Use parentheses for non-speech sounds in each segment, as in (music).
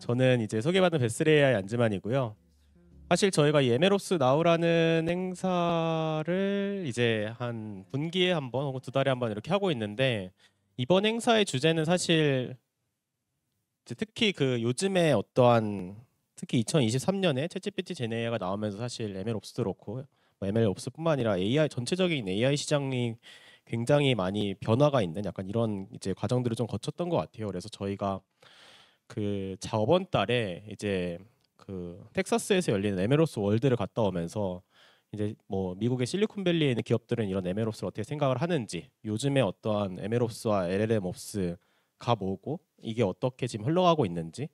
저는 이제 소개받은 베스레 AI 안지만이고요. 사실 저희가 이 에메롭스 나우라는 행사를 이제 한 분기에 한 번 혹은 두 달에 한 번 이렇게 하고 있는데 이번 행사의 주제는 사실 특히 그 요즘에 어떠한 특히 2023년에 챗GPT 제네이아가 나오면서 사실 ML옵스도 그렇고 뭐 ML옵스뿐만 아니라 AI 전체적인 AI 시장이 굉장히 많이 변화가 있는 약간 이런 이제 과정들을 좀 거쳤던 것 같아요. 그래서 저희가 그 저번 달에 이제 그 텍사스에서 열리는 에메로스 월드를 갔다 오면서 이제 뭐 미국의 실리콘밸리에 있는 기업들은 이런 에메롭스를 어떻게 생각을 하는지 요즘에 어떠한 에메롭스와 LLM 옵스가 뭐고 이게 어떻게 지금 흘러가고 있는지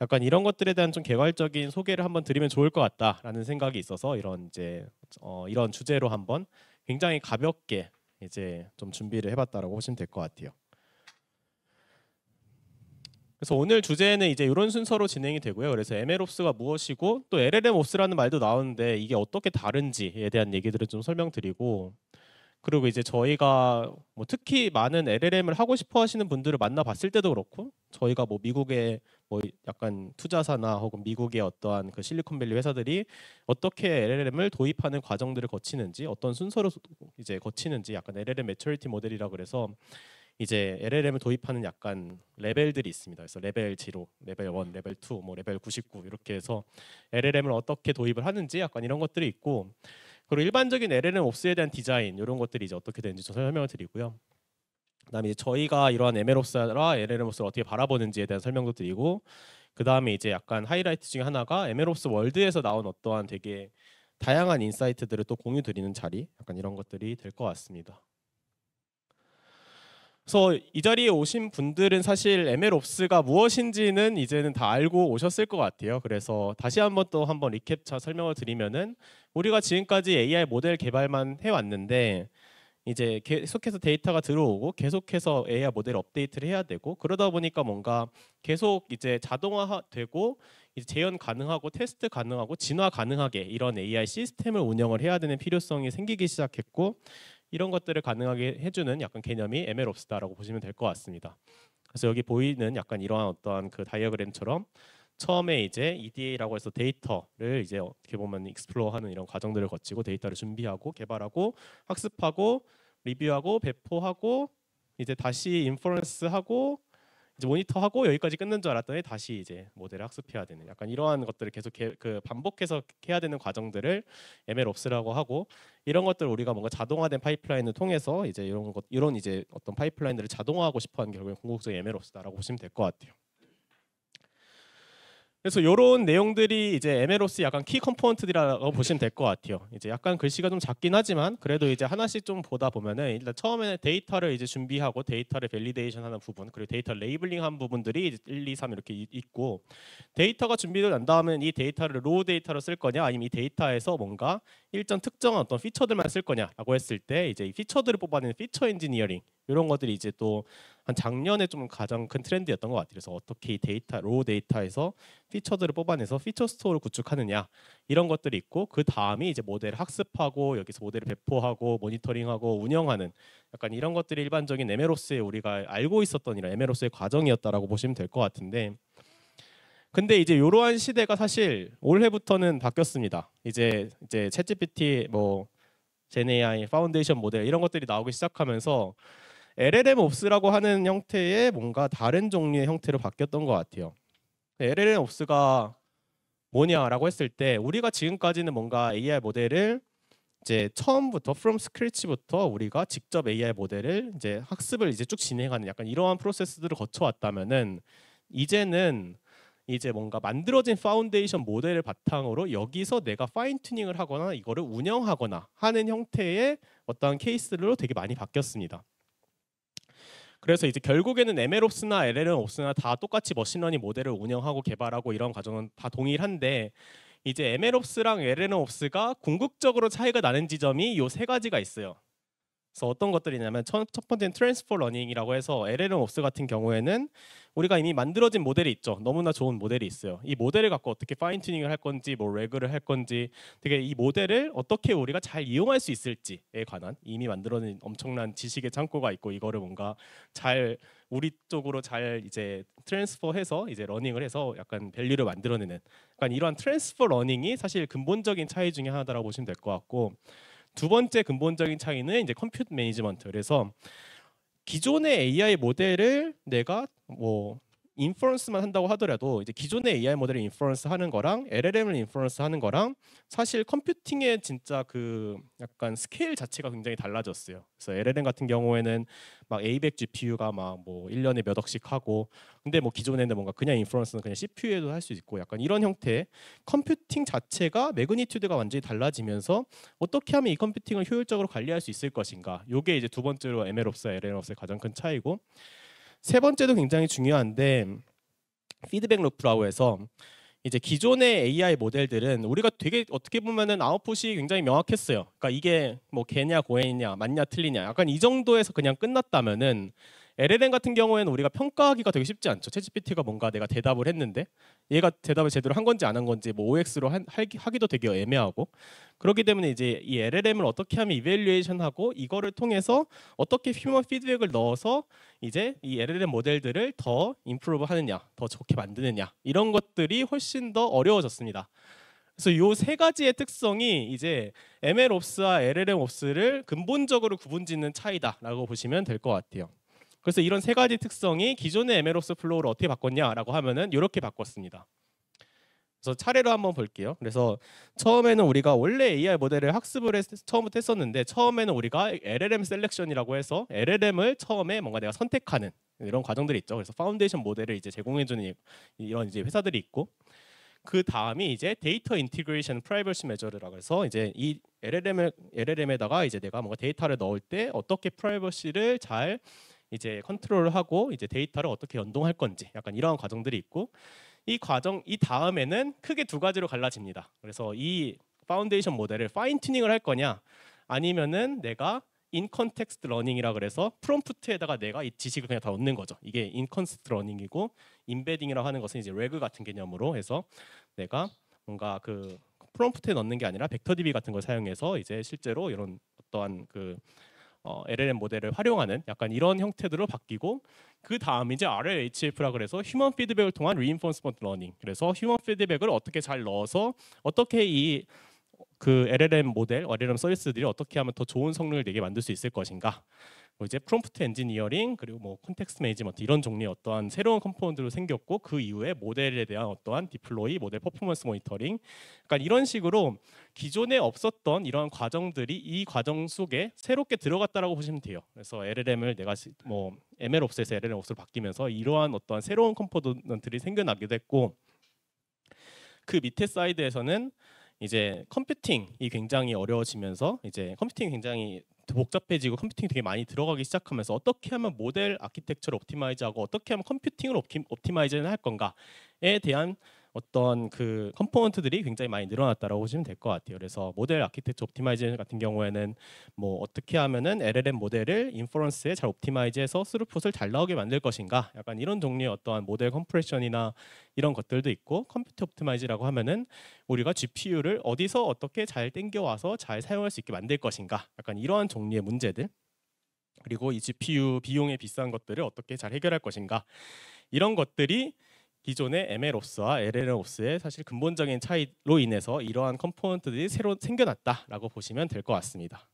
약간 이런 것들에 대한 좀 개괄적인 소개를 한번 드리면 좋을 것 같다라는 생각이 있어서 이런 이제 어 이런 주제로 한번 굉장히 가볍게 이제 좀 준비를 해봤다라고 보시면 될 것 같아요. 그래서 오늘 주제는 이제 이런 순서로 진행이 되고요. 그래서 MLOps가 무엇이고 또 LLMOps라는 말도 나오는데 이게 어떻게 다른지에 대한 얘기들을 좀 설명드리고 그리고 이제 저희가 뭐 특히 많은 LLM을 하고 싶어 하시는 분들을 만나봤을 때도 그렇고 저희가 뭐 미국의 뭐 약간 투자사나 혹은 미국의 어떠한 그 실리콘밸리 회사들이 어떻게 LLM을 도입하는 과정들을 거치는지 어떤 순서로 이제 거치는지 약간 LLM 매처리티 모델이라 그래서 이제 LLM을 도입하는 약간 레벨들이 있습니다. 그래서 레벨 0, 레벨 1, 레벨 2, 뭐 레벨 99 이렇게 해서 LLM을 어떻게 도입을 하는지 약간 이런 것들이 있고 그리고 일반적인 LLMOps에 대한 디자인 이런 것들이 이제 어떻게 되는지 좀 설명을 드리고요. 그다음에 이제 저희가 이러한 MLOps와 LLMOps를 어떻게 바라보는지에 대한 설명도 드리고 그다음에 이제 약간 하이라이트 중에 하나가 MLOps World에서 나온 어떠한 되게 다양한 insight들을 또 공유 드리는 자리 약간 이런 것들이 될 것 같습니다. 그래서 이 자리에 오신 분들은 사실 MLOps가 무엇인지는 이제는 다 알고 오셨을 것 같아요. 그래서 다시 한번 또 한번 리캡차 설명을 드리면은 우리가 지금까지 AI 모델 개발만 해왔는데 이제 계속해서 데이터가 들어오고 계속해서 AI 모델 업데이트를 해야 되고 그러다 보니까 뭔가 계속 이제 자동화되고 이제 재현 가능하고 테스트 가능하고 진화 가능하게 이런 AI 시스템을 운영을 해야 되는 필요성이 생기기 시작했고 이런 것들을 가능하게 해주는 약간 개념이 MLOps다라고 보시면 될 것 같습니다. 그래서 여기 보이는 약간 이러한 어떠한 그 다이어그램처럼 처음에 이제 EDA라고 해서 데이터를 이제 어떻게 보면 explore하는 이런 과정들을 거치고 데이터를 준비하고 개발하고 학습하고 리뷰하고 배포하고 이제 다시 inference하고 이제 모니터하고 여기까지 끝난 줄 알았더니 다시 이제 모델을 학습해야 되는 약간 이러한 것들을 계속 개, 그 반복해서 해야 되는 과정들을 MLOps라고 하고 이런 것들 우리가 뭔가 자동화된 파이프라인을 통해서 이제 이런 것 이런 이제 어떤 파이프라인들을 자동화하고 싶어하는 결국엔 궁극적인 MLOps다라고 보시면 될 것 같아요. 그래서 이런 내용들이 이제 MLOps 약간 key component라고 보시면 될 것 같아요. 이제 약간 글씨가 좀 작긴 하지만 그래도 이제 하나씩 좀 보다 보면은 일단 처음에는 데이터를 이제 준비하고 데이터를 validation하는 부분 그리고 데이터 labeling한 부분들이 이제 1, 2, 3 이렇게 있고 데이터가 준비된 다음에 이 데이터를 raw data로 쓸 거냐 아니면 이 데이터에서 뭔가 일정 특정한 어떤 feature들만 쓸 거냐라고 했을 때 이제 이 feature들을 뽑아내는 feature engineering 이런 것들이 이제 또 한 작년에 좀 가장 큰 트렌드였던 것 같아요. 그래서 어떻게 이 데이터 raw data에서 feature들을 뽑아내서 feature store를 구축하느냐 이런 것들이 있고 그 다음이 이제 모델을 학습하고 여기서 모델을 배포하고 모니터링하고 운영하는 약간 이런 것들이 일반적인 MLOps의 우리가 알고 있었던 이런 MLOps의 과정이었다라고 보시면 될 것 같은데 근데 이제 이러한 시대가 사실 올해부터는 바뀌었습니다. 이제 이제 챗GPT 뭐 GenAI foundation model 이런 것들이 나오기 시작하면서 LLMOps라고 하는 형태의 뭔가 다른 종류의 형태로 바뀌었던 것 같아요. LLMOps가 뭐냐라고 했을 때 우리가 지금까지는 뭔가 AI 모델을 이제 처음부터 from scratch부터 우리가 직접 AI 모델을 이제 학습을 이제 쭉 진행하는 약간 이러한 process들을 거쳐왔다면은 이제는 이제 뭔가 만들어진 foundation model을 바탕으로 여기서 내가 fine tuning을 하거나 이거를 운영하거나 하는 형태의 어떤 케이스로 되게 많이 바뀌었습니다. 그래서 이제 결국에는 MLOps나 LLMOps나 다 똑같이 machine learning 모델을 운영하고 개발하고 이런 과정은 다 동일한데 이제 MLOps랑 LLMOps가 궁극적으로 차이가 나는 지점이 이 세 가지가 있어요. 그래서 어떤 것들이냐면 첫, 첫 번째는 transfer learning이라고 해서 LLMOps 같은 경우에는 우리가 이미 만들어진 모델이 있죠. 너무나 좋은 모델이 있어요. 이 모델을 갖고 어떻게 fine tuning을 할 건지, 뭐 RAG를 할 건지, 되게 이 모델을 어떻게 우리가 잘 이용할 수 있을지에 관한 이미 만들어진 엄청난 지식의 창고가 있고 이거를 뭔가 잘 우리 쪽으로 잘 이제 transfer해서 이제 learning을 해서 약간 value를 만들어내는 약간 이러한 transfer learning이 사실 근본적인 차이 중에 하나다라고 보시면 될 것 같고 두 번째 근본적인 차이는 이제 compute management. 그래서 기존의 AI 모델을 내가 뭐 inference만 한다고 하더라도 이제 기존의 AI 모델을 inference 하는 거랑 LLM을 inference 하는 거랑 사실 computing의 진짜 그 약간 스케일 자체가 굉장히 달라졌어요. 그래서 LLM 같은 경우에는 막 A100 GPU가 막 뭐 1년에 몇 억씩 하고 근데 뭐 기존에는 뭔가 그냥 inference는 그냥 CPU에도 할 수 있고 약간 이런 형태 computing 자체가 magnitude가 완전히 달라지면서 어떻게 하면 이 컴퓨팅을 효율적으로 관리할 수 있을 것인가. 요게 이제 두 번째로 MLOps와 LLMops의 가장 큰 차이고 세 번째도 굉장히 중요한데 피드백 루프라고 해서 이제 기존의 AI 모델들은 우리가 되게 어떻게 보면은 아웃풋이 굉장히 명확했어요. 그러니까 이게 뭐 개냐 고해냐 맞냐 틀리냐 약간 이 정도에서 그냥 끝났다면은 LLM 같은 경우에는 우리가 평가하기가 되게 쉽지 않죠. 챗GPT가 뭔가 내가 대답을 했는데 얘가 대답을 제대로 한 건지 안 한 건지 뭐 OX로 한, 하기도 되게 애매하고 그렇기 때문에 이제 이 LLM을 어떻게 하면 evaluation하고 이거를 통해서 어떻게 human feedback을 넣어서 이제 이 LLM 모델들을 더 improve 하느냐, 더 좋게 만드느냐 이런 것들이 훨씬 더 어려워졌습니다. 그래서 이 세 가지의 특성이 이제 MLOps와 LLMOps를 근본적으로 구분짓는 차이다라고 보시면 될 것 같아요. 그래서 이런 세 가지 특성이 기존의 MLOps flow를 어떻게 바꿨냐라고 하면은 이렇게 바꿨습니다. 그래서 차례로 한번 볼게요. 그래서 처음에는 우리가 원래 AI 모델을 학습을 했, 처음부터 했었는데 처음에는 우리가 LLM 셀렉션이라고 해서 LLM을 처음에 뭔가 내가 선택하는 이런 과정들이 있죠. 그래서 foundation model을 이제 제공해주는 이런 이제 회사들이 있고 그 다음이 이제 data integration privacy measure라고 해서 이제 이 LLM을 LLM에다가 이제 내가 뭔가 데이터를 넣을 때 어떻게 프라이버시를 잘 이제 컨트롤을 하고 이제 데이터를 어떻게 연동할 건지 약간 이러한 과정들이 있고 이 과정 이 다음에는 크게 두 가지로 갈라집니다. 그래서 이 foundation model을 fine tuning을 할 거냐 아니면은 내가 in-context learning이라 그래서 프롬프트에다가 내가 이 지식을 그냥 다 넣는 거죠. 이게 in-context learning이고 embedding이라고 하는 것은 이제 RAG 같은 개념으로 해서 내가 뭔가 그 프롬프트에 넣는 게 아니라 벡터 DB 같은 걸 사용해서 이제 실제로 이런 어떠한 그 어, LLM 모델을 활용하는 약간 이런 형태들로 바뀌고 그 다음 이제 RLHF라 그래서 human feedback을 통한 reinforcement learning. 그래서 human feedback을 어떻게 잘 넣어서 어떻게 이 그 LLM 모델, LLM 서비스들이 어떻게 하면 더 좋은 성능을 내게 만들 수 있을 것인가 뭐 이제 prompt engineering 그리고 뭐 context management 이런 종류의 어떠한 새로운 component로 생겼고 그 이후에 모델에 대한 어떠한 deploy, model performance monitoring 그러니까 이런 식으로 기존에 없었던 이런 과정들이 이 과정 속에 새롭게 들어갔다라고 보시면 돼요. 그래서 LLM을 내가 뭐 MLOps에서 LLMOps로 바뀌면서 이러한 어떠한 새로운 component들이 생겨나기도 했고 그 밑에 사이드에서는 이제 컴퓨팅이 굉장히 어려워지면서 이제 컴퓨팅이 굉장히 복잡해지고 컴퓨팅이 되게 많이 들어가기 시작하면서 어떻게 하면 model architecture를 optimize하고 어떻게 하면 컴퓨팅을 opti, optimize를 할 건가에 대한 어떤 그 component들이 굉장히 많이 늘어났다라고 보시면 될 것 같아요. 그래서 model architecture optimization 같은 경우에는 뭐 어떻게 하면은 LLM 모델을 inference에 잘 optimize해서 throughput을 잘 나오게 만들 것인가? 약간 이런 종류의 어떠한 model compression이나 이런 것들도 있고 compute optimize라고 하면은 우리가 GPU를 어디서 어떻게 잘 땡겨 와서 잘 사용할 수 있게 만들 것인가? 약간 이러한 종류의 문제들. 그리고 이 GPU 비용의 비싼 것들을 어떻게 잘 해결할 것인가? 이런 것들이 기존의 MLOps와 LLMOps의 사실 근본적인 차이로 인해서 이러한 component들이 새로 생겨났다라고 보시면 될 것 같습니다.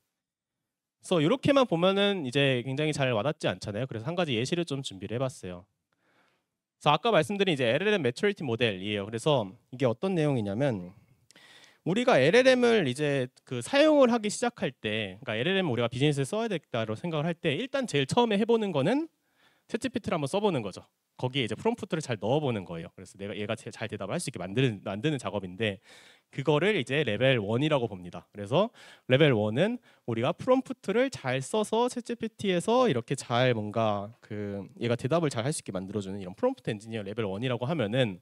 그래서 이렇게만 보면은 이제 굉장히 잘 와닿지 않잖아요. 그래서 한 가지 예시를 좀 준비를 해봤어요. 그래서 아까 말씀드린 이제 LLM 매처리티 모델이에요. 그래서 이게 어떤 내용이냐면 우리가 LLM을 이제 그 사용을 하기 시작할 때, 그러니까 LLM 우리가 비즈니스에 써야 되겠다고 생각을 할 때 일단 제일 처음에 해보는 거는 챗GPT를 한번 써보는 거죠. 거기에 이제 프롬프트를 잘 넣어보는 거예요. 그래서 내가 얘가 잘 대답을 할 수 있게 만드는 만드는 작업인데 그거를 이제 레벨 1이라고 봅니다. 그래서 레벨 1은 우리가 프롬프트를 잘 써서 ChatGPT에서 이렇게 잘 뭔가 그 얘가 대답을 잘 할 수 있게 만들어주는 이런 prompt engineer 레벨 1이라고 하면은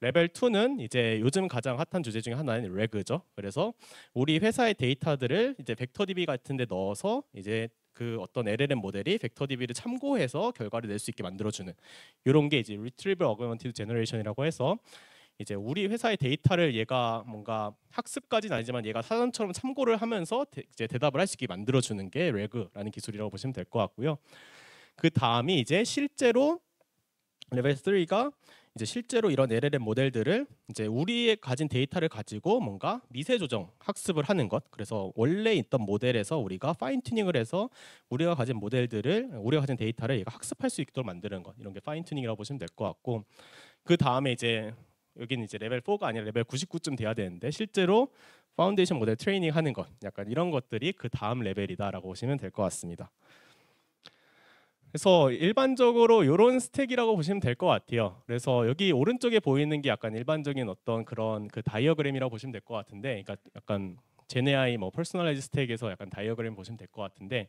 레벨 2는 이제 요즘 가장 핫한 주제 중에 하나는 RAG죠. 그래서 우리 회사의 데이터들을 이제 벡터DB 같은 데 넣어서 이제 그 어떤 LLM 모델이 벡터 DB를 참고해서 결과를 낼 수 있게 만들어주는 이런 게 이제 Retrieval Augmented Generation이라고 해서 이제 우리 회사의 데이터를 얘가 뭔가 학습까지는 아니지만 얘가 사전처럼 참고를 하면서 대, 이제 대답을 할 수 있게 만들어주는 게 RAG라는 기술이라고 보시면 될 것 같고요. 그 다음이 이제 실제로 레벨 3가 이제 실제로 이런 LLM 모델들을 이제 우리의 가진 데이터를 가지고 뭔가 미세 조정 학습을 하는 것. 그래서 원래 있던 모델에서 우리가 fine tuning을 해서 우리가 가진 모델들을 우리가 가진 데이터를 얘가 학습할 수 있도록 만드는 것. 이런 게 fine tuning이라고 보시면 될 것 같고 그 다음에 이제 여기는 이제 레벨 4가 아니라 레벨 99쯤 돼야 되는데 실제로 foundation model training 하는 것. 약간 이런 것들이 그 다음 레벨이다라고 보시면 될 것 같습니다. 그래서 일반적으로 이런 스택이라고 보시면 될 것 같아요. 그래서 여기 오른쪽에 보이는 게 약간 일반적인 어떤 그런 그 다이어그램이라고 보시면 될 것 같은데, 그러니까 약간 GenAI 뭐 personalize 스택에서 약간 다이어그램 보시면 될 것 같은데,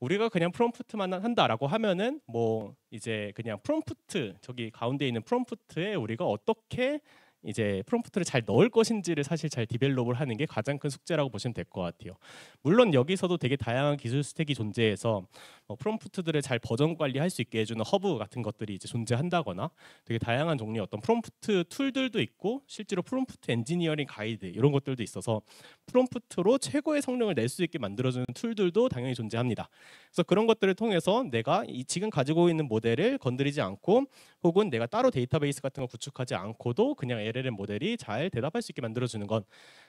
우리가 그냥 프롬프트만 한다라고 하면은 뭐 이제 그냥 프롬프트 저기 가운데 있는 프롬프트에 우리가 어떻게 이제 프롬프트를 잘 넣을 것인지를 사실 잘 develop을 하는 게 가장 큰 숙제라고 보시면 될 것 같아요. 물론 여기서도 되게 다양한 기술 스택이 존재해서 뭐 프롬프트들을 잘 버전 관리할 수 있게 해주는 허브 같은 것들이 이제 존재한다거나 되게 다양한 종류의 어떤 프롬프트 툴들도 있고 실제로 prompt engineering guide 이런 것들도 있어서 프롬프트로 최고의 성능을 낼 수 있게 만들어주는 툴들도 당연히 존재합니다. 그래서 그런 것들을 통해서 내가 이 지금 가지고 있는 모델을 건드리지 않고 혹은 내가 따로 데이터베이스 같은 걸 구축하지 않고도 그냥 LLM 모델이 잘 대답할 수 있게 만들어주는 건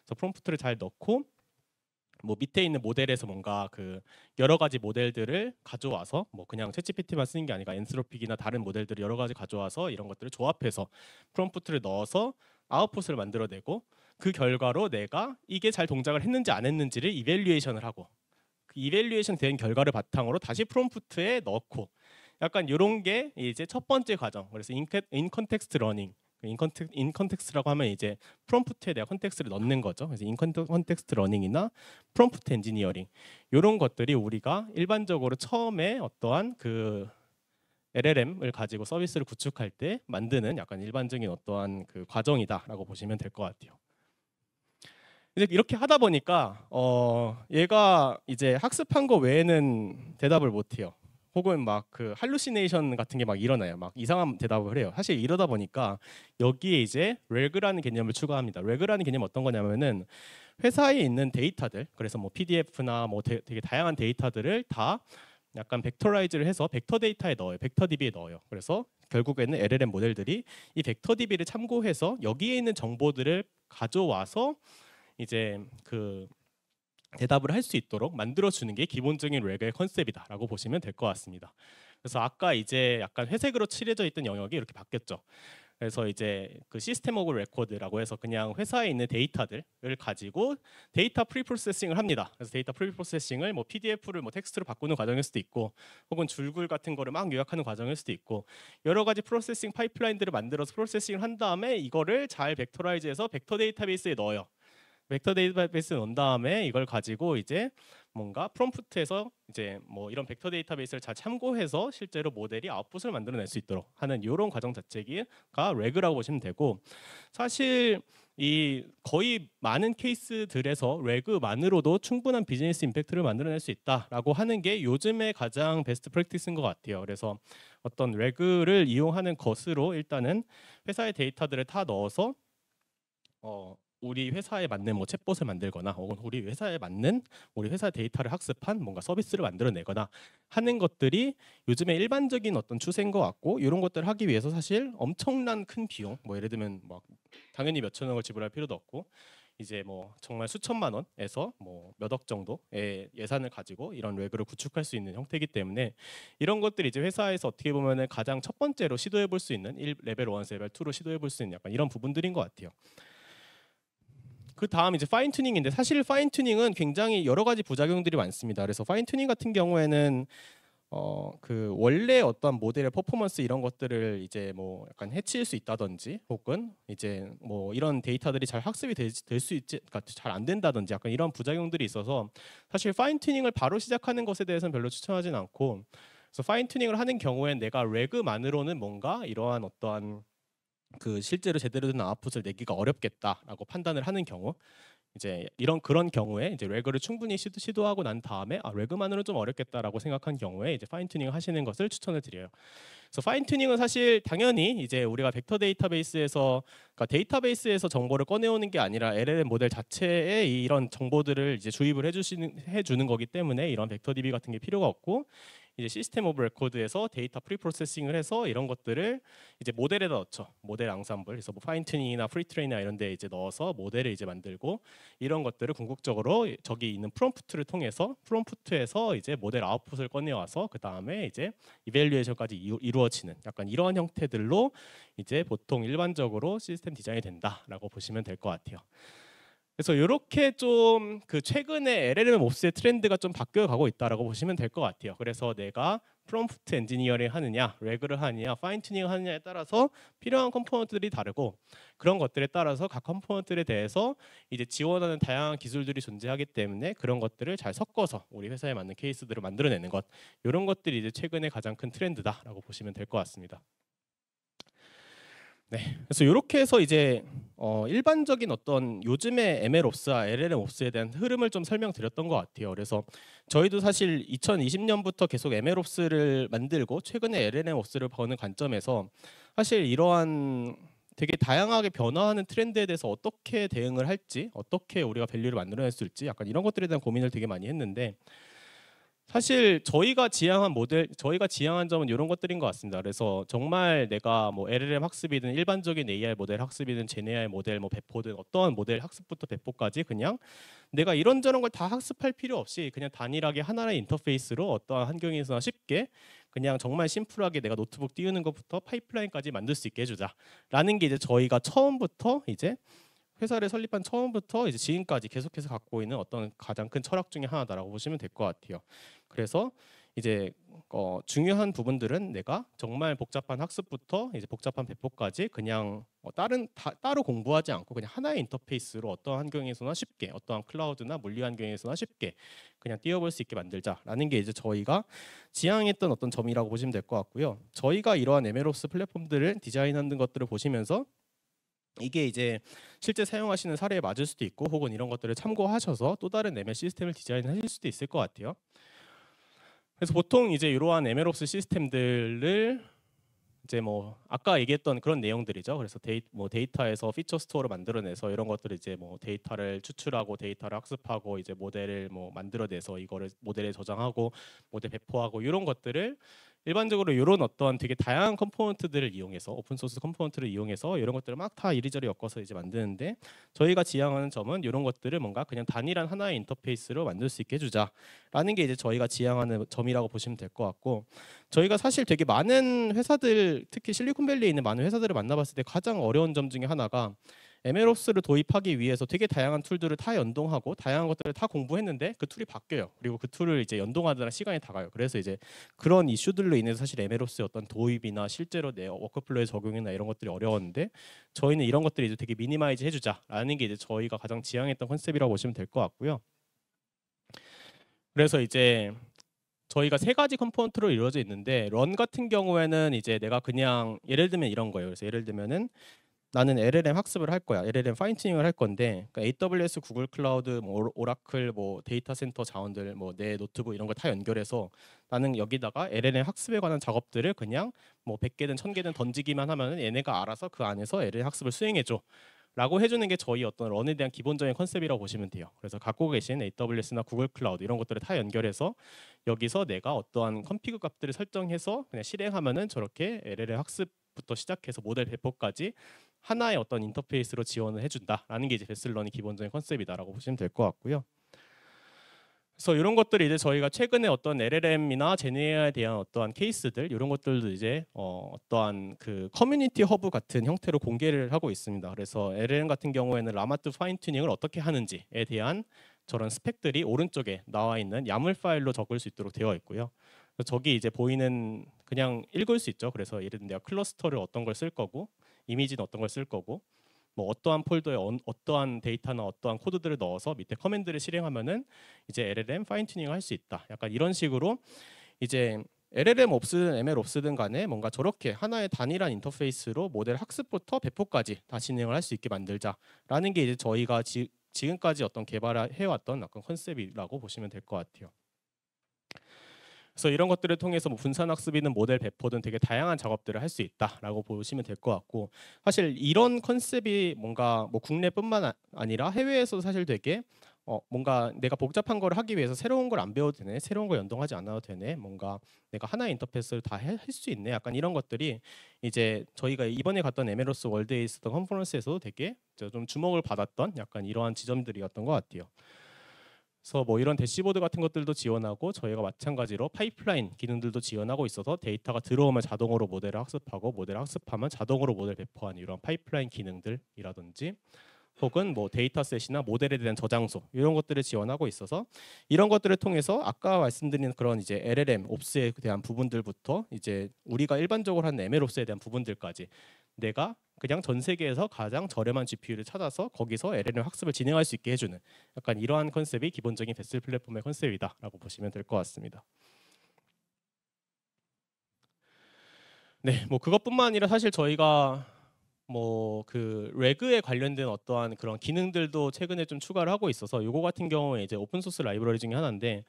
그래서 프롬프트를 잘 넣고 뭐 밑에 있는 모델에서 뭔가 그 여러 가지 모델들을 가져와서 뭐 그냥 ChatGPT만 쓰는 게 아니라 Anthropic이나 다른 모델들을 여러 가지 가져와서 이런 것들을 조합해서 프롬프트를 넣어서 아웃풋을 만들어내고 그 결과로 내가 이게 잘 동작을 했는지 안 했는지를 evaluation을 하고 그 evaluation 된 결과를 바탕으로 다시 프롬프트에 넣고 약간 이런 게 이제 첫 번째 과정. 그래서 in-context learning in-contex, in-context라고 하면 이제 프롬프트에 대한 context를 넣는 거죠. 그래서 in-context learning이나 prompt engineering 이런 것들이 우리가 일반적으로 처음에 어떠한 그 LLM을 가지고 서비스를 구축할 때 만드는 약간 일반적인 어떠한 그 과정이다라고 보시면 될 것 같아요. 이제 이렇게 하다 보니까 어 얘가 이제 학습한 거 외에는 대답을 못 해요. 혹은 막 그 hallucination 같은 게 막 일어나요. 막 이상한 대답을 해요. 사실 이러다 보니까 여기에 이제 RAG라는 개념을 추가합니다. RAG라는 개념 어떤 거냐면은 회사에 있는 데이터들, 그래서 뭐 PDF나 뭐 되, 게 다양한 데이터들을 다 약간 vectorize를 해서 벡터 데이터에 넣어요. 벡터 DB에 넣어요. 그래서 결국에는 LLM 모델들이 이 벡터 DB를 참고해서 여기에 있는 정보들을 가져와서 이제 그 대답을 할 수 있도록 만들어 주는 게 기본적인 RAG의 컨셉이다라고 보시면 될 것 같습니다. 그래서 아까 이제 약간 회색으로 칠해져 있던 영역이 이렇게 바뀌었죠. 그래서 이제 그 system of record라고 해서 그냥 회사에 있는 데이터들을 가지고 data preprocessing을 합니다. 그래서 data preprocessing을 뭐 PDF를 뭐 텍스트로 바꾸는 과정일 수도 있고 혹은 줄글 같은 거를 막 요약하는 과정일 수도 있고 여러 가지 processing 파이프라인들을 만들어서 processing을 한 다음에 이거를 잘 vectorize해서 벡터 데이터베이스에 넣어요. 벡터 데이터베이스 넣은 다음에 이걸 가지고 이제 뭔가 프롬프트에서 이제 뭐 이런 벡터 데이터베이스를 잘 참고해서 실제로 모델이 아웃풋을 만들어낼 수 있도록 하는 이런 과정 자체가 RAG라고 보시면 되고 사실 이 거의 많은 케이스들에서 RAG만으로도 충분한 비즈니스 임팩트를 만들어낼 수 있다라고 하는 게 요즘의 가장 best practice인 것 같아요. 그래서 어떤 RAG를 이용하는 것으로 일단은 회사의 데이터들을 다 넣어서 어 우리 회사에 맞는 뭐 챗봇을 만들거나 혹은 우리 회사에 맞는 우리 회사 데이터를 학습한 뭔가 서비스를 만들어내거나 하는 것들이 요즘에 일반적인 어떤 추세인 것 같고 이런 것들을 하기 위해서 사실 엄청난 큰 비용 뭐 예를 들면 뭐 당연히 몇천 원을 지불할 필요도 없고 이제 뭐 정말 수천만 원에서 뭐 몇 억 정도의 예산을 가지고 이런 웹을 구축할 수 있는 형태이기 때문에 이런 것들이 이제 회사에서 어떻게 보면은 가장 첫 번째로 시도해 볼 수 있는 1 레벨 1, 레벨 2로 시도해 볼 수 있는 약간 이런 부분들인 것 같아요. 그 다음 이제 fine tuning인데 사실 fine tuning은 굉장히 여러 가지 부작용들이 많습니다. 그래서 fine tuning 같은 경우에는 어 그 원래 어떤 모델의 퍼포먼스 이런 것들을 이제 뭐 약간 해칠 수 있다든지 혹은 이제 뭐 이런 데이터들이 잘 학습이 될 수 있지 그러니까 잘 안 된다든지 약간 이런 부작용들이 있어서 사실 fine tuning을 바로 시작하는 것에 대해서는 별로 추천하진 않고 그래서 fine tuning을 하는 경우엔 내가 RAG만으로는 뭔가 이러한 어떠한 그 실제로 제대로 된 아웃풋을 내기가 어렵겠다라고 판단을 하는 경우 이제 이런 그런 경우에 이제 RAG를 충분히 시도, 하고난 다음에 아 RAG만으로는 좀 어렵겠다라고 생각한 경우에 이제 fine tuning 하시는 것을 추천을 드려요. 그래서 fine tuning은 사실 당연히 이제 우리가 벡터 데이터베이스에서 그러니까 데이터베이스에서 정보를 꺼내오는 게 아니라 LLM 모델 자체에 이런 정보들을 이제 주입을 해주시는 해주는 거기 때문에 이런 벡터 DB 같은 게 필요가 없고 이제 system of record에서 data preprocessing을 해서 이런 것들을 이제 모델에다 넣죠. 모델 앙상블. 그래서 뭐 fine tuning이나 pre-train이나 이런 데 이제 넣어서 모델을 이제 만들고 이런 것들을 궁극적으로 저기 있는 프롬프트를 통해서 프롬프트에서 이제 모델 아웃풋을 꺼내 와서 그다음에 이제 evaluation까지 이루어지는 약간 이러한 형태들로 이제 보통 일반적으로 시스템 디자인이 된다라고 보시면 될 것 같아요. 그래서 이렇게 좀 그 최근에 LLMOps의 트렌드가 좀 바뀌어 가고 있다라고 보시면 될 것 같아요. 그래서 내가 prompt engineering 하느냐, RAG를 하느냐, fine tuning을 하느냐에 따라서 필요한 component들이 다르고 그런 것들에 따라서 각 component에 대해서 이제 지원하는 다양한 기술들이 존재하기 때문에 그런 것들을 잘 섞어서 우리 회사에 맞는 케이스들을 만들어내는 것 이런 것들이 이제 최근에 가장 큰 트렌드다라고 보시면 될 것 같습니다. 네, 그래서 이렇게 해서 이제 어, 일반적인 어떤 요즘의 MLOps와 LLMOps에 대한 흐름을 좀 설명드렸던 것 같아요. 그래서 저희도 사실 2020년부터 계속 MLOps를 만들고 최근에 LLMOps를 보는 관점에서 사실 이러한 되게 다양하게 변화하는 트렌드에 대해서 어떻게 대응을 할지, 어떻게 우리가 밸류를 만들어낼 수 있을지 약간 이런 것들에 대한 고민을 되게 많이 했는데 사실 저희가 지향한 모델, 저희가 지향한 점은 이런 것들인 것 같습니다. 그래서 정말 내가 뭐 LLM 학습이든 일반적인 AI 모델 학습이든 제네아이 모델, 뭐 배포든 어떠한 모델 학습부터 배포까지 그냥 내가 이런저런 걸 다 학습할 필요 없이 그냥 단일하게 하나의 인터페이스로 어떠한 환경에서나 쉽게 그냥 정말 심플하게 내가 노트북 띄우는 것부터 파이프라인까지 만들 수 있게 해주자라는 게 이제 저희가 처음부터 이제 회사를 설립한 처음부터 이제 지금까지 계속해서 갖고 있는 어떤 가장 큰 철학 중의 하나다라고 보시면 될 것 같아요. 그래서 이제 어, 중요한 부분들은 내가 정말 복잡한 학습부터 이제 복잡한 배포까지 그냥 어, 다른 다, 따로 공부하지 않고 그냥 하나의 인터페이스로 어떤 환경에서나 쉽게 어떠한 클라우드나 물리 환경에서나 쉽게 그냥 띄워볼 수 있게 만들자라는 게 이제 저희가 지향했던 어떤 점이라고 보시면 될 것 같고요. 저희가 이러한 MLOps 플랫폼들을 디자인하는 것들을 보시면서 이게 이제 실제 사용하시는 사례에 맞을 수도 있고 혹은 이런 것들을 참고하셔서 또 다른 ML 시스템을 디자인하실 수도 있을 것 같아요. 그래서 보통 이제 이러한 MLOps 시스템들을 이제 뭐 아까 얘기했던 그런 내용들이죠. 그래서 데이, 뭐 데이터에서 feature store를 만들어내서 이런 것들을 이제 뭐 데이터를 추출하고 데이터를 학습하고 이제 모델을 뭐 만들어내서 이거를 모델에 저장하고 모델 배포하고 이런 것들을 일반적으로 이런 어떤 되게 다양한 component들을 이용해서 open source component를 이용해서 이런 것들을 막 다 이리저리 엮어서 이제 만드는데 저희가 지향하는 점은 이런 것들을 뭔가 그냥 단일한 하나의 인터페이스로 만들 수 있게 해주자라는 게 이제 저희가 지향하는 점이라고 보시면 될 것 같고 저희가 사실 되게 많은 회사들 특히 실리콘밸리에 있는 많은 회사들을 만나봤을 때 가장 어려운 점 중에 하나가 MLOps를 도입하기 위해서 되게 다양한 툴들을 다 연동하고 다양한 것들을 다 공부했는데 그 툴이 바뀌어요. 그리고 그 툴을 이제 연동하느라 시간이 다 가요. 그래서 이제 그런 이슈들로 인해서 사실 MLOps의 어떤 도입이나 실제로 내 workflow의 적용이나 이런 것들이 어려웠는데 저희는 이런 것들을 이제 되게 minimize 해주자라는 게 이제 저희가 가장 지향했던 컨셉이라고 보시면 될 것 같고요. 그래서 이제 저희가 세 가지 component로 이루어져 있는데 Run 같은 경우에는 이제 내가 그냥 예를 들면 이런 거예요. 그래서 예를 들면은 나는 LLM 학습을 할 거야. LLM fine tuning을 할 건데 그러니까 AWS, 구글 클라우드, 뭐 오라클, 뭐 데이터 센터 자원들, 뭐 내 노트북 이런 걸 다 연결해서 나는 여기다가 LLM 학습에 관한 작업들을 그냥 뭐 100개든 1000개든 던지기만 하면은 얘네가 알아서 그 안에서 LLM 학습을 수행해 줘. 라고 해주는 게 저희 어떤 Run에 대한 기본적인 컨셉이라고 보시면 돼요. 그래서 갖고 계신 AWS나 구글 클라우드 이런 것들을 다 연결해서 여기서 내가 어떠한 config 값들을 설정해서 그냥 실행하면은 저렇게 LLM 학습부터 시작해서 모델 배포까지 하나의 어떤 인터페이스로 지원을 해준다라는 게 이제 VESSL Run이 기본적인 컨셉이다라고 보시면 될 것 같고요. 그래서 이런 것들이 이제 저희가 최근에 어떤 LLM이나 제네아에 대한 어떠한 케이스들 이런 것들도 이제 어, 어떠한 그 커뮤니티 허브 같은 형태로 공개를 하고 있습니다. 그래서 LLM 같은 경우에는 Llama 2 fine-tuning을 어떻게 하는지에 대한 저런 스펙들이 오른쪽에 나와 있는 YAML 파일로 적을 수 있도록 되어 있고요. 저기 이제 보이는 그냥 읽을 수 있죠. 그래서 예를 들면 내가 클러스터를 어떤 걸 쓸 거고 이미지는 어떤 걸 쓸 거고 뭐 어떠한 폴더에 어, 떠한 데이터나 어떠한 코드들을 넣어서 밑에 command를 실행하면은 이제 LLM fine-tuning을 할 수 있다. 약간 이런 식으로 이제 LLMOps든 MLOps든 간에 뭔가 저렇게 하나의 단일한 인터페이스로 모델 학습부터 배포까지 다 진행을 할 수 있게 만들자라는 게 이제 저희가 지, 지금까지 어떤 개발해 왔던 약간 컨셉이라고 보시면 될 것 같아요. 그래서 이런 것들을 통해서 뭐 분산 학습이든 모델 배포든 되게 다양한 작업들을 할 수 있다라고 보시면 될 것 같고 사실 이런 컨셉이 뭔가 뭐 국내뿐만 아, 아니라 해외에서 사실 되게 어, 뭔가 내가 복잡한 걸 하기 위해서 새로운 걸 안 배워도 되네, 새로운 걸 연동하지 않아도 되네, 뭔가 내가 하나의 인터페이스를 다 할 수 있네, 약간 이런 것들이 이제 저희가 이번에 갔던 MLOps World에 있었던 컨퍼런스에서도 되게 좀 주목을 받았던 약간 이러한 지점들이었던 것 같아요. 그래서 뭐 이런 대시보드 같은 것들도 지원하고 저희가 마찬가지로 파이프라인 기능들도 지원하고 있어서 데이터가 들어오면 자동으로 모델을 학습하고 모델을 학습하면 자동으로 모델 배포하는 이런 파이프라인 기능들이라든지 혹은 뭐 dataset이나 모델에 대한 저장소 이런 것들을 지원하고 있어서 이런 것들을 통해서 아까 말씀드린 그런 이제 LLMOps에 대한 부분들부터 이제 우리가 일반적으로 하는 MLOps에 대한 부분들까지 내가 그냥 전 세계에서 가장 저렴한 GPU를 찾아서 거기서 LLM 학습을 진행할 수 있게 해주는 약간 이러한 컨셉이 기본적인 VESSL 플랫폼의 컨셉이다라고 보시면 될 것 같습니다. 네, 뭐 그것뿐만 아니라 사실 저희가 뭐 그 RAG에 관련된 어떠한 그런 기능들도 최근에 좀 추가를 하고 있어서 요거 같은 경우에 이제 오픈 소스 라이브러리 중에 하나인데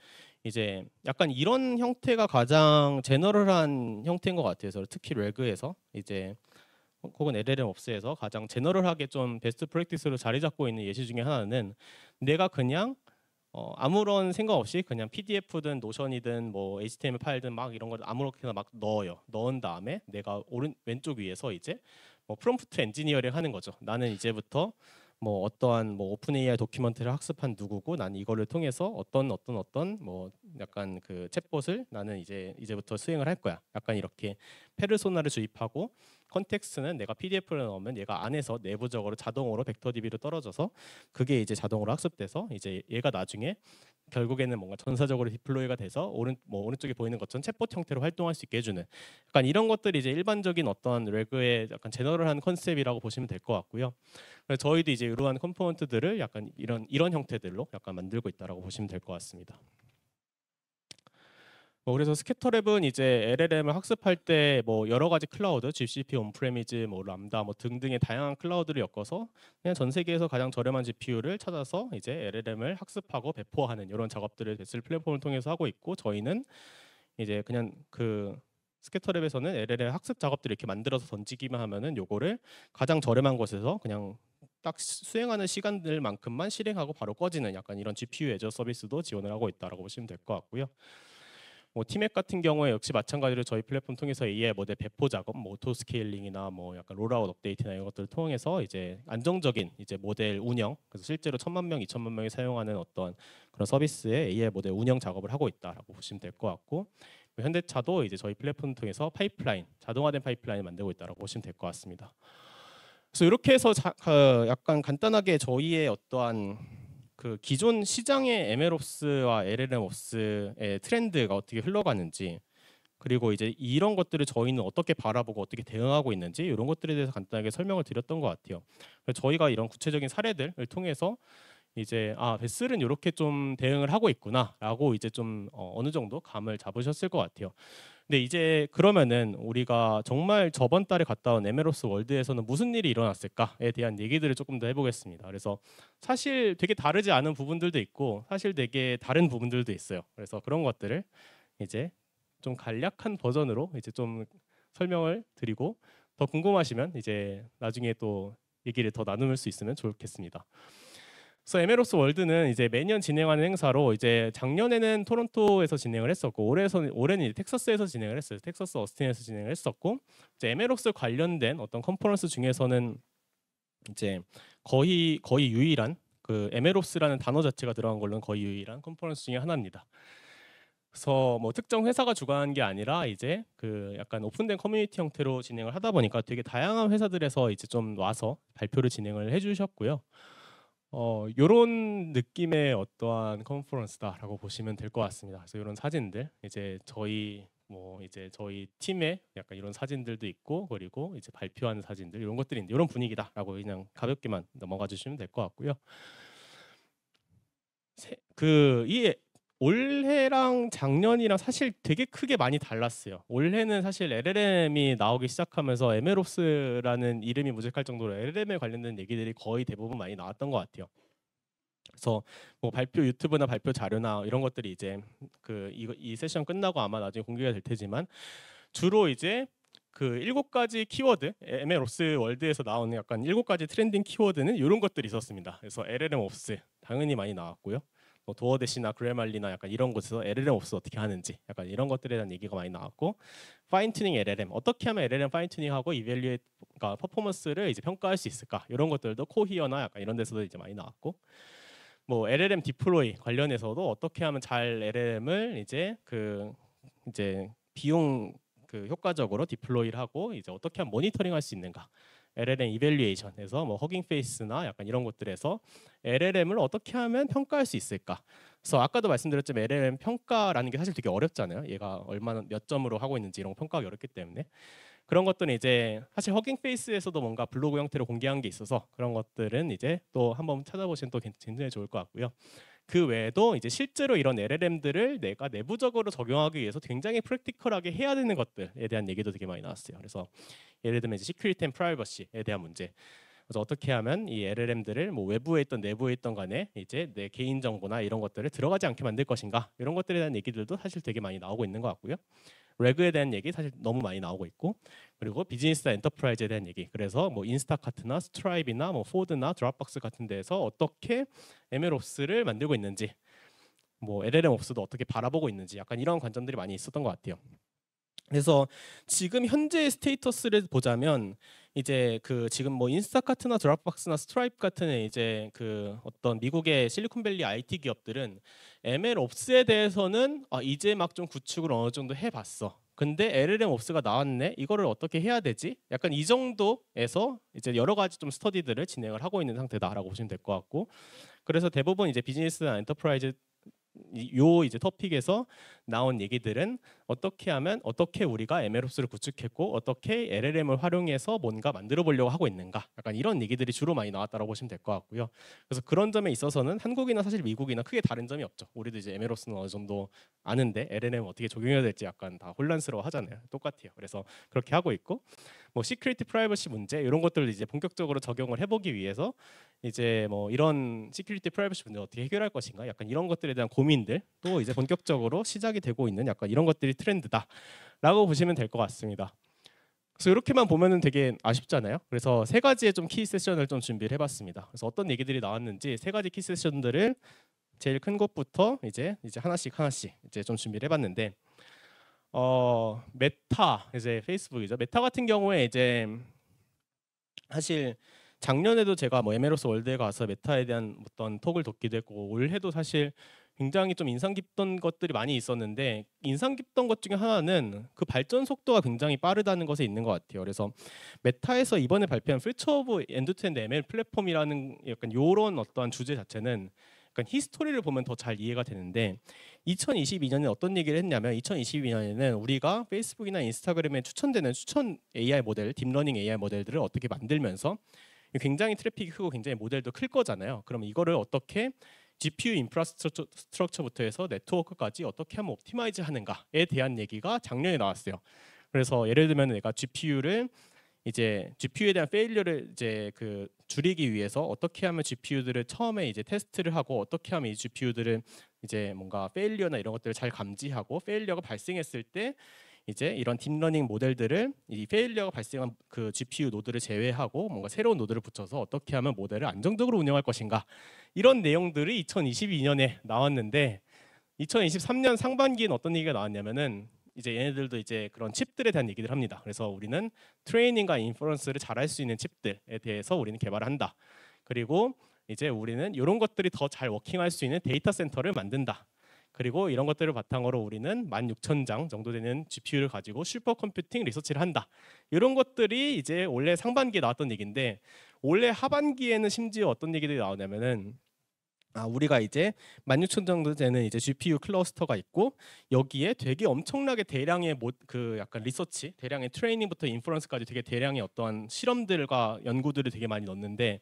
이제 약간 이런 형태가 가장 general한 형태인 것 같아요. 특히 RAG에서 이제 혹은 LLMOps에서 가장 general하게 좀 best practice로 자리 잡고 있는 예시 중에 하나는 내가 그냥 어, 아무런 생각 없이 그냥 PDF든 Notion이든 뭐 HTML 파일이든 막 이런 걸 아무렇게나 막 넣어요. 넣은 다음에 내가 오른 왼쪽 위에서 이제 뭐 prompt engineering 하는 거죠. 나는 이제부터 뭐 어떠한 뭐 OpenAI document를 학습한 누구고 난 이거를 통해서 어떤 어떤 어떤 뭐 약간 그 챗봇을 나는 이제 이제부터 수행을 할 거야. 약간 이렇게 페르소나를 주입하고 context는 내가 PDF를 넣으면 얘가 안에서 내부적으로 자동으로 vector DB로 떨어져서 그게 이제 자동으로 학습돼서 이제 얘가 나중에 결국에는 뭔가 전사적으로 deploy가 돼서 오른 뭐 오른쪽에 보이는 것처럼 챗봇 형태로 활동할 수 있게 해주는 약간 이런 것들이 이제 일반적인 어떤 RAG의 약간 general한 컨셉이라고 보시면 될 것 같고요. 그래서 저희도 이제 이러한 component들을 약간 이런 이런 형태들로 약간 만들고 있다라고 보시면 될 것 같습니다. 뭐 그래서 스캐터랩은 이제 LLM을 학습할 때 뭐 여러 가지 클라우드, GCP, on-premise, 뭐 람다, 뭐 등등의 다양한 클라우드를 엮어서 그냥 전 세계에서 가장 저렴한 GPU를 찾아서 이제 LLM을 학습하고 배포하는 이런 작업들을 VESSL 플랫폼을 통해서 하고 있고 저희는 이제 그냥 그 스캐터랩에서는 LLM 학습 작업들을 이렇게 만들어서 던지기만 하면은 요거를 가장 저렴한 곳에서 그냥 딱 수행하는 시간들만큼만 실행하고 바로 꺼지는 약간 이런 GPU 애저 서비스도 지원을 하고 있다라고 보시면 될 것 같고요. 뭐 티맵 같은 경우에 역시 마찬가지로 저희 플랫폼 통해서 AI 모델 배포 작업, 뭐 auto scaling이나 뭐 약간 rollout update나 이런 것들을 통해서 이제 안정적인 이제 모델 운영, 그래서 실제로 천만 명, 이천만 명이 사용하는 어떤 그런 서비스의 AI 모델 운영 작업을 하고 있다라고 보시면 될 것 같고 뭐 현대차도 이제 저희 플랫폼 통해서 파이프라인, 자동화된 파이프라인을 만들고 있다라고 보시면 될 것 같습니다. 그래서 이렇게 해서 자, 어, 약간 간단하게 저희의 어떠한 그 기존 시장의 MLOPS와 LLMOPS의 트렌드가 어떻게 흘러가는지 그리고 이제 이런 것들을 저희는 어떻게 바라보고 어떻게 대응하고 있는지 이런 것들에 대해서 간단하게 설명을 드렸던 것 같아요. 저희가 이런 구체적인 사례들을 통해서 이제 아 베슬은 이렇게 좀 대응을 하고 있구나라고 이제 좀 어, 어느 정도 감을 잡으셨을 것 같아요. 근데 이제 그러면은 우리가 정말 저번 달에 갔다 온 에메로스 월드에서는 무슨 일이 일어났을까에 대한 얘기들을 조금 더 해보겠습니다. 그래서 사실 되게 다르지 않은 부분들도 있고 사실 되게 다른 부분들도 있어요. 그래서 그런 것들을 이제 좀 간략한 버전으로 이제 좀 설명을 드리고 더 궁금하시면 이제 나중에 또 얘기를 더 나눌 수 있으면 좋겠습니다. 그래서 MLOps World는 이제 매년 진행하는 행사로 이제 작년에는 토론토에서 진행을 했었고 올해서 올해는 텍사스에서 진행을 했어요. 텍사스 어스틴에서 진행을 했었고 이제 MLOps 관련된 어떤 컨퍼런스 중에서는 이제 거의 거의 유일한 그 MLOps라는 단어 자체가 들어간 걸로는 거의 유일한 컨퍼런스 중에 하나입니다. 그래서 뭐 특정 회사가 주관한 게 아니라 이제 그 약간 오픈된 커뮤니티 형태로 진행을 하다 보니까 되게 다양한 회사들에서 이제 좀 와서 발표를 진행을 해주셨고요. 어 요런 느낌의 어떠한 컨퍼런스다라고 보시면 될 것 같습니다. 그래서 이런 사진들 이제 저희 뭐 이제 저희 팀의 약간 이런 사진들도 있고 그리고 이제 발표하는 사진들 이런 것들인데 이런 분위기다라고 그냥 가볍게만 넘어가 주시면 될 것 같고요. 그이 올해랑 작년이랑 사실 되게 크게 많이 달랐어요. 올해는 사실 LLM이 나오기 시작하면서 MLOps라는 이름이 무색할 정도로 LLM에 관련된 얘기들이 거의 대부분 많이 나왔던 것 같아요. 그래서 뭐 발표 유튜브나 발표 자료나 이런 것들이 이제 그 이, 이 세션 끝나고 아마 나중에 공개가 될 테지만 주로 이제 그 일곱 가지 키워드 MLOps World에서 나오는 약간 일곱 가지 trending 키워드는 이런 것들이 있었습니다. 그래서 LLMOps 당연히 많이 나왔고요. 뭐 DoorDash나 Grammarly나 약간 이런 곳에서 LLMOps 어떻게 하는지 약간 이런 것들에 대한 얘기가 많이 나왔고 fine-tuning LLM 어떻게 하면 LLM fine-tuning하고 evaluate 그러니까 performance를 이제 평가할 수 있을까? 이런 것들도 Cohere나 약간 이런 데서도 이제 많이 나왔고 뭐 LLM deploy 관련해서도 어떻게 하면 잘 LLM을 이제 그 이제 비용 그 효과적으로 deploy를 하고 이제 어떻게 하면 모니터링 할 수 있는가 LLM evaluation에서 뭐 Hugging Face나 약간 이런 것들에서 LLM을 어떻게 하면 평가할 수 있을까? 그래서 아까도 말씀드렸지만 LLM 평가라는 게 사실 되게 어렵잖아요. 얘가 얼마나 몇 점으로 하고 있는지 이런 거 평가하기 어렵기 때문에. 그런 것들은 이제 사실 Hugging Face에서도 뭔가 블로그 형태로 공개한 게 있어서 그런 것들은 이제 또 한번 찾아보시면 또 굉장히 좋을 것 같고요. 그 외에도 이제 실제로 이런 LLM들을 내가 내부적으로 적용하기 위해서 굉장히 practical하게 해야 되는 것들에 대한 얘기도 되게 많이 나왔어요. 그래서 예를 들면 이제 security and privacy에 대한 문제. 그래서 어떻게 하면 이 LLM들을 뭐 외부에 있던 내부에 있던 간에 이제 내 개인 정보나 이런 것들을 들어가지 않게 만들 것인가 이런 것들에 대한 얘기들도 사실 되게 많이 나오고 있는 것 같고요. RAG에 대한 얘기 사실 너무 많이 나오고 있고 그리고 비즈니스 enterprise에 대한 얘기 그래서 뭐 인스타카트나 스트라이프나 뭐 포드나 드랍박스 같은 데에서 어떻게 MLOps를 만들고 있는지 뭐 LLMOps도 어떻게 바라보고 있는지 약간 이런 관점들이 많이 있었던 것 같아요. 그래서 지금 현재의 status를 보자면 이제 그 지금 뭐 인스타카트나 드랍박스나 스트라이프 같은 이제 그 어떤 미국의 실리콘밸리 IT 기업들은 MLOps에 대해서는 아 이제 막 좀 구축을 어느 정도 해봤어. 근데 LLMOps가 나왔네. 이거를 어떻게 해야 되지? 약간 이 정도에서 이제 여러 가지 좀 스터디들을 진행을 하고 있는 상태다라고 보시면 될 것 같고. 그래서 대부분 이제 비즈니스나 enterprise 요 이제 토픽에서 나온 얘기들은 어떻게 하면 어떻게 우리가 MLOps를 구축했고 어떻게 LLM을 활용해서 뭔가 만들어 보려고 하고 있는가 약간 이런 얘기들이 주로 많이 나왔다고 보시면 될 것 같고요. 그래서 그런 점에 있어서는 한국이나 사실 미국이나 크게 다른 점이 없죠. 우리도 이제 MLOps는 어느 정도 아는데 LLM 어떻게 적용해야 될지 약간 다 혼란스러워 하잖아요. 똑같아요. 그래서 그렇게 하고 있고 뭐 security 프라이버시 문제 이런 것들을 이제 본격적으로 적용을 해보기 위해서 이제 뭐 이런 security 프라이버시 문제 어떻게 해결할 것인가 약간 이런 것들에 대한 고민들 또 이제 본격적으로 시작이 되고 있는 약간 이런 것들이 트렌드다라고 보시면 될 것 같습니다. 그래서 이렇게만 보면은 되게 아쉽잖아요. 그래서 세 가지의 좀 key session을 좀 준비를 해봤습니다. 그래서 어떤 얘기들이 나왔는지 세 가지 key session들을 제일 큰 것부터 이제 이제 하나씩 하나씩 이제 좀 준비를 해봤는데 어 메타 이제 페이스북이죠. 메타 같은 경우에 이제 사실 작년에도 제가 뭐 MLOps World에 가서 메타에 대한 어떤 talk을 듣기도 했고 올해도 사실 굉장히 좀 인상 깊던 것들이 많이 있었는데 인상 깊던 것 중에 하나는 그 발전 속도가 굉장히 빠르다는 것에 있는 것 같아요. 그래서 메타에서 이번에 발표한 Future of End-to-End ML 플랫폼이라는 약간 요런 어떠한 주제 자체는 약간 히스토리를 보면 더 잘 이해가 되는데 2022년에 어떤 얘기를 했냐면 2022년에는 우리가 페이스북이나 인스타그램에 추천되는 추천 AI 모델, deep learning AI 모델들을 어떻게 만들면서 굉장히 트래픽이 크고 굉장히 모델도 클 거잖아요. 그럼 이거를 어떻게 GPU infrastructure부터 해서 네트워크까지 어떻게 하면 optimize 하는가에 대한 얘기가 작년에 나왔어요. 그래서 예를 들면 내가 GPU를 이제 GPU에 대한 failure를 이제 그 줄이기 위해서 어떻게 하면 GPU들을 처음에 이제 테스트를 하고 어떻게 하면 이 GPU들을 이제 뭔가 failure나 이런 것들을 잘 감지하고 failure가 발생했을 때 이제 이런 deep learning 모델들을 이 failure가 발생한 그 GPU 노드를 제외하고 뭔가 새로운 노드를 붙여서 어떻게 하면 모델을 안정적으로 운영할 것인가 이런 내용들이 2022년에 나왔는데 2023년 상반기엔 어떤 얘기가 나왔냐면은 이제 얘네들도 이제 그런 칩들에 대한 얘기를 합니다. 그래서 우리는 트레이닝과 inference를 잘할 수 있는 칩들에 대해서 우리는 개발을 한다. 그리고 이제 우리는 이런 것들이 더 잘 working할 수 있는 데이터 센터를 만든다. 그리고 이런 것들을 바탕으로 우리는 16,000장 정도 되는 GPU를 가지고 super computing research를 한다. 이런 것들이 이제 올해 상반기에 나왔던 얘기인데 올해 하반기에는 심지어 어떤 얘기들이 나오냐면은 아 우리가 이제 16,000 정도 되는 이제 GPU 클러스터가 있고 여기에 되게 엄청나게 대량의 모, 그 약간 research, 대량의 트레이닝부터 inference까지 되게 대량의 어떠한 실험들과 연구들을 되게 많이 넣는데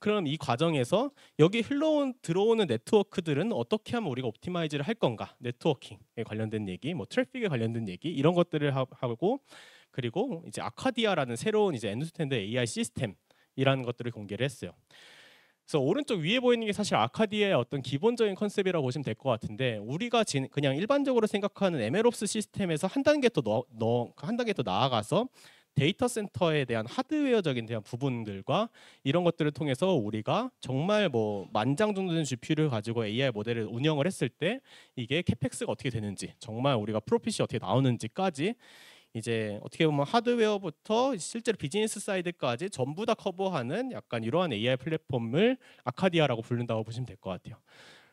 그럼 이 과정에서 여기 흘러온 들어오는 네트워크들은 어떻게 하면 우리가 optimize를 할 건가? networking에 관련된 얘기, 뭐 트래픽에 관련된 얘기 이런 것들을 하고 그리고 이제 아카디아라는 새로운 이제 end-to-end AI 시스템이라는 것들을 공개를 했어요. 그래서 오른쪽 위에 보이는 게 사실 아카디아의 어떤 기본적인 컨셉이라고 보시면 될 것 같은데 우리가 그냥 일반적으로 생각하는 MLOps 시스템에서 한 단계 더한 단계 더 나아가서 데이터 센터에 대한 하드웨어적인 대한 부분들과 이런 것들을 통해서 우리가 정말 뭐 만장 정도 된 GPU를 가지고 AI 모델을 운영을 했을 때 이게 CAPEX가 어떻게 되는지 정말 우리가 profit이 어떻게 나오는지까지 이제 어떻게 보면 하드웨어부터 실제로 비즈니스 side까지 전부 다 커버하는 약간 이러한 AI 플랫폼을 아카디아라고 부른다고 보시면 될 것 같아요.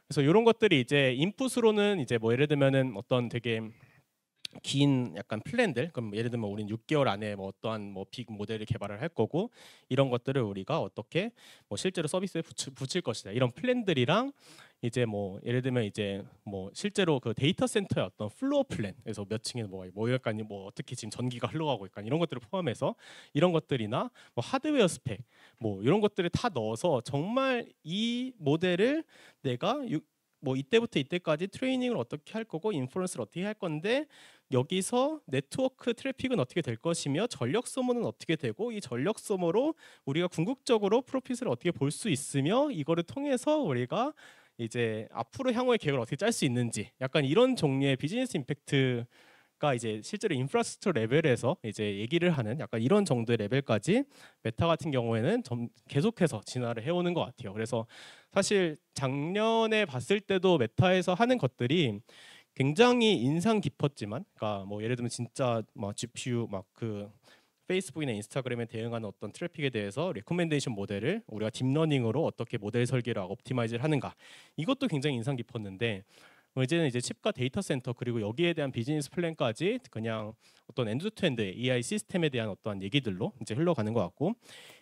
그래서 이런 것들이 이제 인풋으로는 이제 뭐 예를 들면은 어떤 되게 긴 약간 플랜들? 그럼 예를 들면 우리는 6개월 안에 뭐 어떠한 뭐 big 모델을 개발을 할 거고 이런 것들을 우리가 어떻게 뭐 실제로 서비스에 붙일, 것이다. 이런 플랜들이랑 이제 뭐 예를 들면 이제 뭐 실제로 그 데이터 센터의 어떤 floor plan 그래서 몇 층에 뭐, 뭐 약간 뭐 어떻게 지금 전기가 흘러가고 있을까 이런 것들을 포함해서 이런 것들이나 뭐 하드웨어 스펙 뭐 이런 것들을 다 넣어서 정말 이 모델을 내가 유, 뭐 이때부터 이때까지 트레이닝을 어떻게 할 거고 inference를 어떻게 할 건데 여기서 네트워크 트래픽은 어떻게 될 것이며 전력 소모는 어떻게 되고 이 전력 소모로 우리가 궁극적으로 profit을 어떻게 볼 수 있으며 이거를 통해서 우리가 이제 앞으로 향후의 계획을 어떻게 짤 수 있는지 약간 이런 종류의 비즈니스 임팩트 가 이제 실제로 infrastructure 레벨에서 이제 얘기를 하는 약간 이런 정도의 레벨까지 메타 같은 경우에는 점 계속해서 진화를 해오는 것 같아요. 그래서 사실 작년에 봤을 때도 메타에서 하는 것들이 굉장히 인상 깊었지만, 그러니까 뭐 예를 들면 진짜 막 GPU 막 그 페이스북이나 인스타그램에 대응하는 어떤 트래픽에 대해서 recommendation 모델을 우리가 딥러닝으로 어떻게 모델 설계를 하고 optimize를 하는가 이것도 굉장히 인상 깊었는데 뭐 이제는 이제 칩과 데이터 센터 그리고 여기에 대한 비즈니스 플랜까지 그냥 어떤 end-to-end AI 시스템에 대한 어떠한 얘기들로 이제 흘러가는 것 같고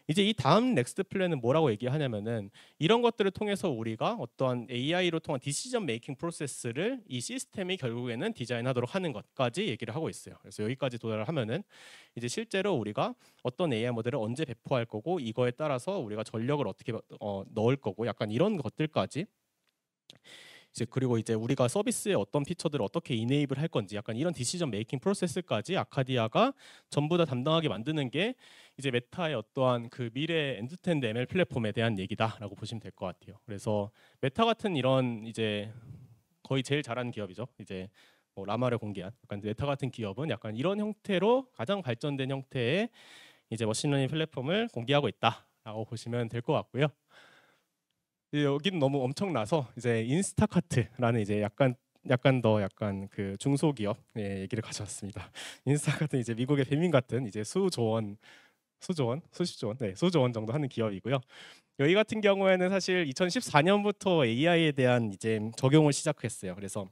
이제 이 다음 next 플랜은 뭐라고 얘기하냐면은 이런 것들을 통해서 우리가 어떠한 AI로 통한 decision making process를 이 시스템이 결국에는 디자인하도록 하는 것까지 얘기를 하고 있어요. 그래서 여기까지 도달을 하면은 이제 실제로 우리가 어떤 AI 모델을 언제 배포할 거고 이거에 따라서 우리가 전력을 어떻게 어, 넣을 거고 약간 이런 것들까지 이제 그리고 이제 우리가 서비스에 어떤 feature들을 어떻게 enable 할 건지 약간 이런 decision making process까지 Arcadia가 전부 다 담당하게 만드는 게 이제 메타의 어떠한 그 미래 end-to-end ML 플랫폼에 대한 얘기다라고 보시면 될 것 같아요. 그래서 메타 같은 이런 이제 거의 제일 잘하는 기업이죠. 이제 뭐 Llama를 공개한 약간 메타 같은 기업은 약간 이런 형태로 가장 발전된 형태의 이제 머신러닝 플랫폼을 공개하고 있다라고 보시면 될 것 같고요. 여기는 너무 엄청나서 이제 인스타카트라는 이제 약간 약간 더 약간 그 중소기업 예, 얘기를 가져왔습니다. (laughs) 인스타카트 이제 미국의 배민 같은 이제 수조원 수조원 수십조원 네 수조원 정도 하는 기업이고요. 여기 같은 경우에는 사실 2014년부터 AI에 대한 이제 적용을 시작했어요. 그래서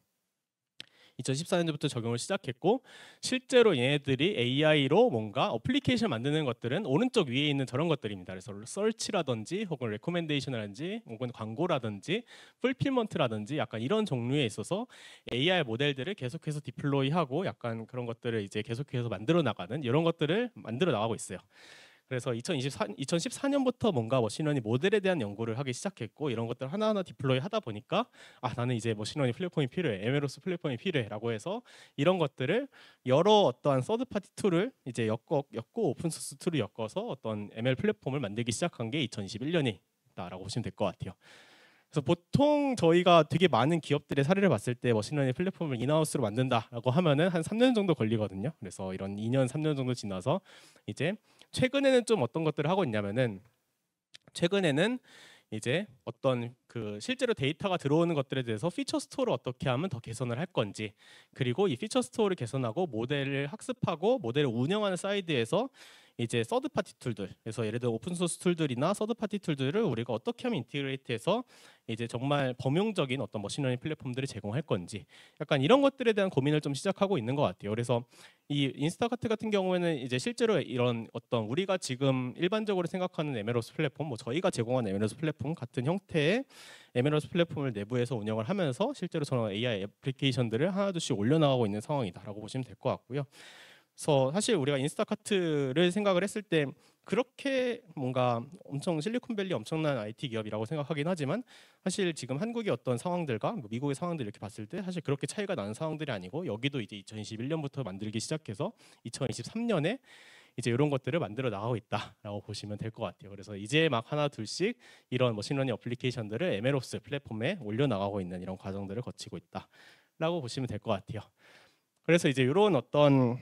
2014년부터 적용을 시작했고 실제로 얘네들이 AI로 뭔가 어플리케이션 만드는 것들은 오른쪽 위에 있는 저런 것들입니다. 그래서 search라든지 혹은 recommendation이라든지 혹은 광고라든지 fulfillment라든지 약간 이런 종류에 있어서 AI 모델들을 계속해서 deploy하고 약간 그런 것들을 이제 계속해서 만들어 나가는 이런 것들을 만들어 나가고 있어요. 그래서 2024, 2014년부터 뭔가 머신러닝 모델에 대한 연구를 하기 시작했고 이런 것들 하나하나 deploy 하다 보니까 아 나는 이제 머신러닝 플랫폼이 필요해 MLOps 플랫폼이 필요해라고 해서 이런 것들을 여러 어떠한 서드 파티 툴을 이제 엮어 엮고 오픈 소스 tool을 엮어서 어떤 ML 플랫폼을 만들기 시작한 게 2021년이다라고 보시면 될 것 같아요. 그래서 보통 저희가 되게 많은 기업들의 사례를 봤을 때 머신러닝 플랫폼을 in-house로 만든다라고 하면은 한 3년 정도 걸리거든요. 그래서 이런 2년 3년 정도 지나서 이제 최근에는 좀 어떤 것들을 하고 있냐면은 최근에는 이제 어떤 그 실제로 데이터가 들어오는 것들에 대해서 feature store를 어떻게 하면 더 개선을 할 건지 그리고 이 feature store를 개선하고 모델을 학습하고 모델을 운영하는 side에서 이제 third party tool들 그래서 예를 들어 오픈 소스 tool들이나 third party tool들을 우리가 어떻게 하면 integrate해서 이제 정말 범용적인 어떤 머신러닝 플랫폼들을 제공할 건지 약간 이런 것들에 대한 고민을 좀 시작하고 있는 것 같아요. 그래서 이 인스타카트 같은 경우에는 이제 실제로 이런 어떤 우리가 지금 일반적으로 생각하는 MLOps 플랫폼, 뭐 저희가 제공하는 MLOps 플랫폼 같은 형태의 에메로스 플랫폼을 내부에서 운영을 하면서 실제로 저는 AI 애플리케이션들을 하나둘씩 올려나가고 있는 상황이다라고 보시면 될 것 같고요. 그래서 사실 우리가 인스타카트를 생각을 했을 때 그렇게 뭔가 엄청 실리콘밸리 엄청난 IT 기업이라고 생각하긴 하지만 사실 지금 한국의 어떤 상황들과 뭐 미국의 상황들 이렇게 봤을 때 사실 그렇게 차이가 나는 상황들이 아니고 여기도 이제 2021년부터 만들기 시작해서 2023년에 이제 이런 것들을 만들어 나가고 있다라고 보시면 될 것 같아요. 그래서 이제 막 하나 둘씩 이런 머신러닝 어플리케이션들을 MLOps 플랫폼에 올려 나가고 있는 이런 과정들을 거치고 있다라고 보시면 될 것 같아요. 그래서 이제 이런 어떤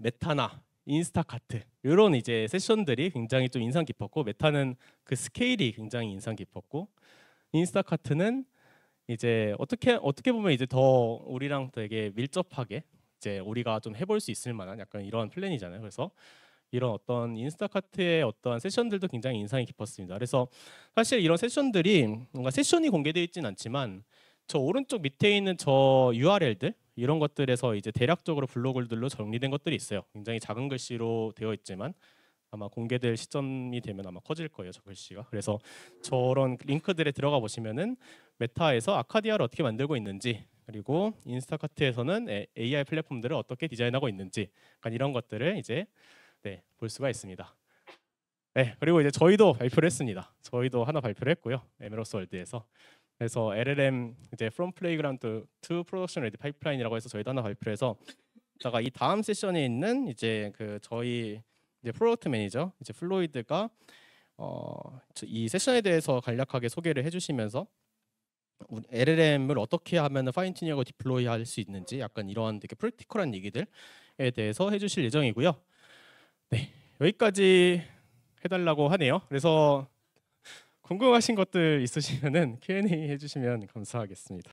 메타나 인스타카트 이런 이제 세션들이 굉장히 좀 인상 깊었고 메타는 그 스케일이 굉장히 인상 깊었고 인스타카트는 이제 어떻게 어떻게 보면 이제 더 우리랑 되게 밀접하게 이제 우리가 좀 해볼 수 있을 만한 약간 이런 플랜이잖아요. 그래서 이런 어떤 인스타카트의 어떤 세션들도 굉장히 인상이 깊었습니다. 그래서 사실 이런 세션들이 뭔가 세션이 공개되어 있진 않지만 저 오른쪽 밑에 있는 저 URL들 이런 것들에서 이제 대략적으로 블로글들로 정리된 것들이 있어요. 굉장히 작은 글씨로 되어 있지만 아마 공개될 시점이 되면 아마 커질 거예요, 저 글씨가. 그래서 저런 링크들에 들어가 보시면은 메타에서 아카디아를 어떻게 만들고 있는지 그리고 인스타카트에서는 에- AI 플랫폼들을 어떻게 디자인하고 있는지 약간 이런 것들을 이제 네, 볼 수가 있습니다. 네, 그리고 이제 저희도 발표를 했습니다. 저희도 하나 발표를 했고요. MLOps World에서. 그래서 LLM 이제 from playground to production ready pipeline이라고 해서 저희도 하나 발표를 해서 다가 이 다음 세션에 있는 이제 그 저희 이제 product manager 이제 플로이드가 어, 저희 세션에 대해서 간략하게 소개를 해주시면서 LLM을 어떻게 하면 fine tuning하고 deploy 할 수 있는지 약간 이러한 되게 practical한 얘기들에 대해서 해주실 예정이고요. 네 여기까지 해달라고 하네요. 그래서 궁금하신 것들 있으시면은 Q&A 해주시면 감사하겠습니다.